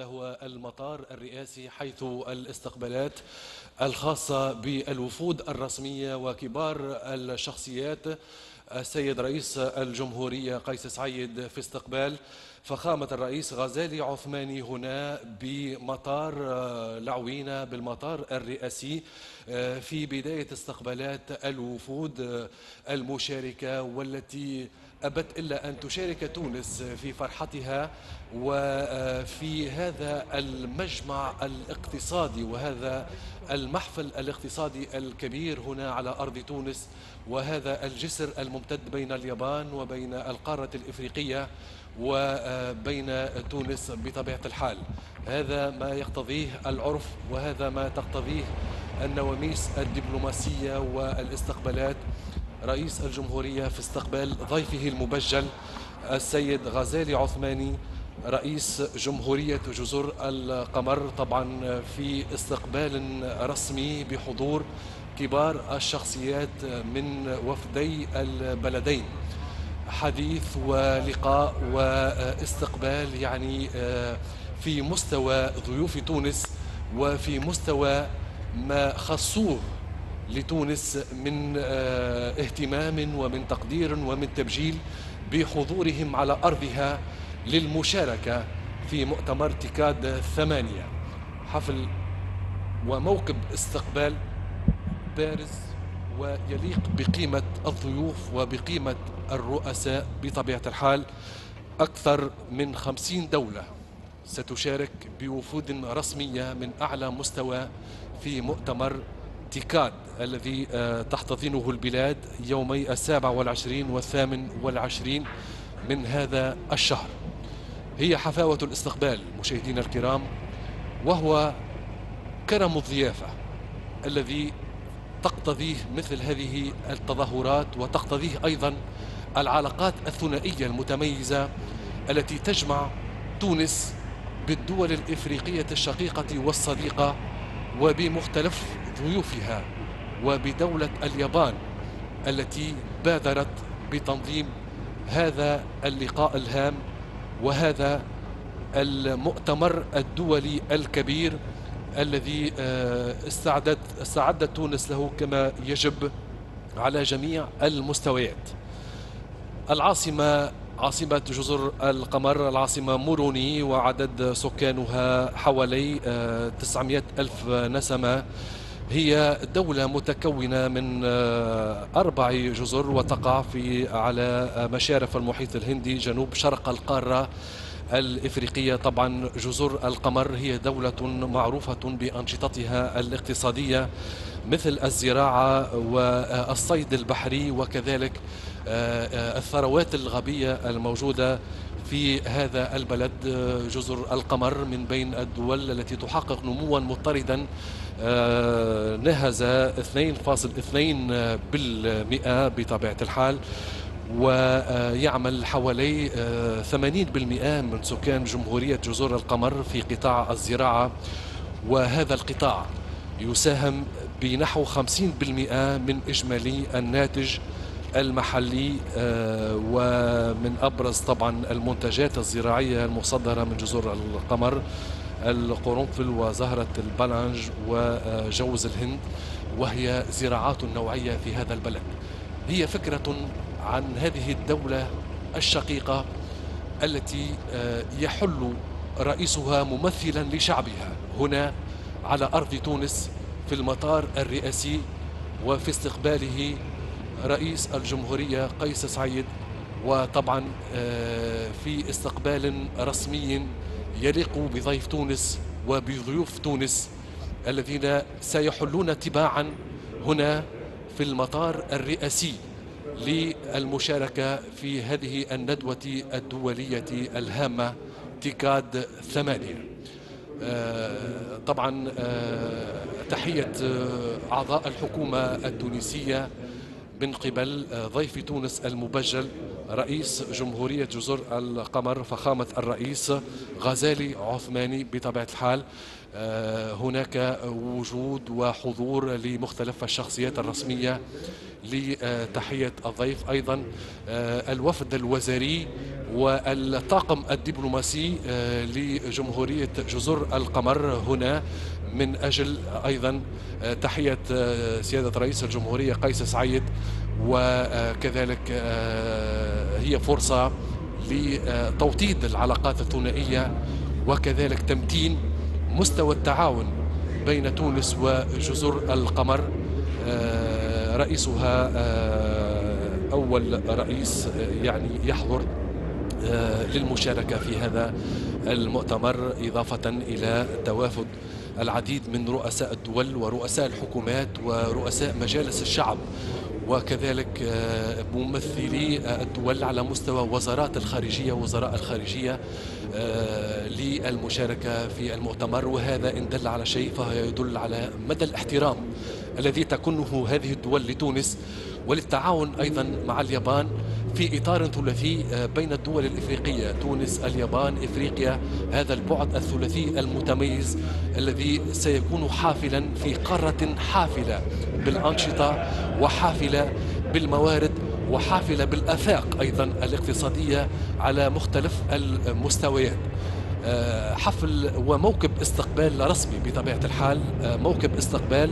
هو المطار الرئاسي حيث الاستقبالات الخاصة بالوفود الرسمية وكبار الشخصيات. السيد رئيس الجمهورية قيس سعيد في استقبال. فخامة الرئيس غزالي عثماني هنا بمطار لعوينة بالمطار الرئاسي في بداية استقبالات الوفود المشاركة والتي أبت إلا أن تشارك تونس في فرحتها وفي هذا المجمع الاقتصادي وهذا المحفل الاقتصادي الكبير هنا على أرض تونس وهذا الجسر الممتد بين اليابان وبين القارة الإفريقية وبين تونس بطبيعة الحال. هذا ما يقتضيه العرف وهذا ما تقتضيه النواميس الدبلوماسية والاستقبالات رئيس الجمهورية في استقبال ضيفه المبجل السيد غزالي عثماني رئيس جمهورية جزر القمر. طبعا في استقبال رسمي بحضور كبار الشخصيات من وفدي البلدين. حديث ولقاء واستقبال يعني في مستوى ضيوف تونس وفي مستوى ما خصوه لتونس من اهتمام ومن تقدير ومن تبجيل بحضورهم على أرضها للمشاركة في مؤتمر تيكاد ثمانية. حفل وموكب استقبال بارز ويليق بقيمة الضيوف وبقيمة الرؤساء بطبيعة الحال أكثر من خمسين دولة. ستشارك بوفود رسمية من أعلى مستوى في مؤتمر تيكاد الذي تحتضنه البلاد يومي السابع والعشرين والثامن والعشرين من هذا الشهر. هي حفاوة الاستقبال مشاهدينا الكرام وهو كرم الضيافة الذي تقتضيه مثل هذه التظاهرات وتقتضيه أيضا العلاقات الثنائية المتميزة التي تجمع تونس بالدول الإفريقية الشقيقة والصديقة وبمختلف ضيوفها وبدولة اليابان التي بادرت بتنظيم هذا اللقاء الهام وهذا المؤتمر الدولي الكبير الذي استعدت استعدت تونس له كما يجب على جميع المستويات. العاصمة عاصمة جزر القمر العاصمة موروني وعدد سكانها حوالي 900 ألف نسمة. هي دولة متكونة من أربع جزر وتقع في على مشارف المحيط الهندي جنوب شرق القارة الإفريقية. طبعا جزر القمر هي دولة معروفة بأنشطتها الاقتصادية مثل الزراعة والصيد البحري وكذلك الثروات الغابية الموجودة في هذا البلد. جزر القمر من بين الدول التي تحقق نموا مضطردا نهز 2.2 بالمئة بطبيعة الحال ويعمل حوالي 80% من سكان جمهورية جزر القمر في قطاع الزراعة. وهذا القطاع يساهم بنحو 50% من إجمالي الناتج المحلي ومن أبرز طبعا المنتجات الزراعية المصدرة من جزر القمر. القرنفل وزهرة البلانج وجوز الهند وهي زراعات نوعية في هذا البلد. هي فكرة عن هذه الدولة الشقيقة التي يحل رئيسها ممثلا لشعبها هنا على أرض تونس في المطار الرئاسي وفي استقباله رئيس الجمهورية قيس سعيد. وطبعا في استقبال رسمي يليق بضيف تونس وبضيوف تونس الذين سيحلون تباعا هنا في المطار الرئاسي للمشاركة في هذه الندوة الدولية الهامة تيكاد ثمانية. طبعا تحية أعضاء الحكومة التونسية من قبل ضيف تونس المبجل رئيس جمهورية جزر القمر فخامة الرئيس غزالي عثماني بطبيعة الحال. هناك وجود وحضور لمختلف الشخصيات الرسمية لتحية الضيف. أيضا الوفد الوزاري والطاقم الدبلوماسي آه، لجمهورية جزر القمر هنا من أجل أيضا آه، تحية آه، سيادة رئيس الجمهورية قيس سعيد وكذلك هي فرصة لتوطيد العلاقات الثنائية وكذلك تمتين مستوى التعاون بين تونس وجزر القمر. رئيسها أول رئيس يعني يحضر. للمشاركة في هذا المؤتمر إضافة إلى توافد العديد من رؤساء الدول ورؤساء الحكومات ورؤساء مجالس الشعب وكذلك آه، ممثلي الدول على مستوى وزارات الخارجية وزراء الخارجية آه، للمشاركة في المؤتمر. وهذا إن دل على شيء فهو يدل على مدى الاحترام الذي تكنه هذه الدول لتونس وللتعاون أيضا مع اليابان في إطار ثلاثي آه، بين الدول الإفريقية تونس اليابان إفريقيا هذا البعد الثلاثي المتميز الذي سيكون حافلا في قارة حافلة بالأنشطة وحافلة بالموارد وحافلة بالآفاق أيضا الاقتصادية على مختلف المستويات. حفل وموكب استقبال رسمي بطبيعة الحال آه، موكب استقبال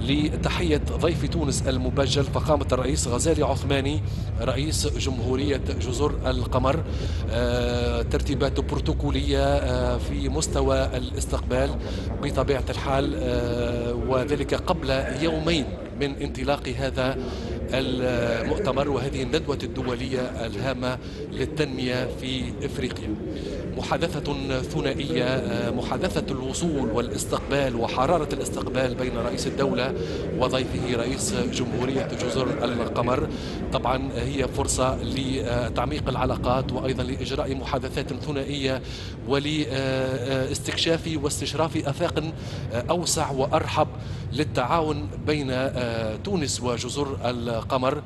لتحية ضيف تونس المبجل فخامة الرئيس غزالي عثماني رئيس جمهورية جزر القمر. آه، ترتيبات بروتوكولية في مستوى الاستقبال بطبيعة الحال وذلك قبل يومين من انطلاق هذا المؤتمر وهذه الندوة الدولية الهامة للتنمية في إفريقيا. محادثة ثنائية محادثة الوصول والاستقبال وحرارة الاستقبال بين رئيس الدولة وضيفه رئيس جمهورية جزر القمر. طبعا هي فرصة لتعميق العلاقات وأيضا لإجراء محادثات ثنائية ولاستكشاف واستشراف آفاق أوسع وأرحب للتعاون بين تونس وجزر القمر.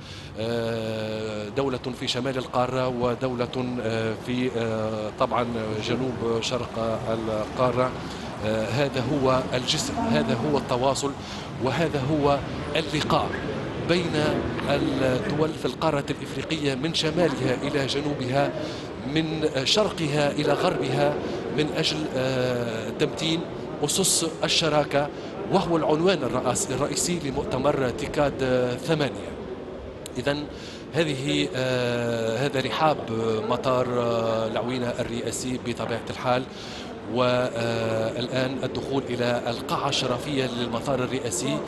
دولة في شمال القارة ودولة في طبعا جنوب شرق القارة. آه، هذا هو الجسر هذا هو التواصل وهذا هو اللقاء بين الدول في القارة الإفريقية من شمالها إلى جنوبها من شرقها إلى غربها من أجل آه، تمتين أسس الشراكة وهو العنوان الرئيسي لمؤتمر تيكاد ثمانية. إذا هذه آه هذا رحاب مطار آه العوينة الرئاسي بطبيعة الحال. والآن الدخول إلى القاعة الشرفية للمطار الرئاسي.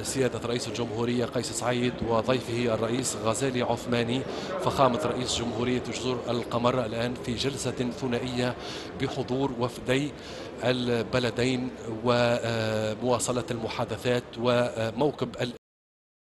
وسيادة رئيس الجمهورية قيس سعيد وضيفه الرئيس غزالي عثماني فخامة رئيس جمهورية جزر القمر الآن في جلسة ثنائية بحضور وفدي البلدين ومواصلة المحادثات وموكب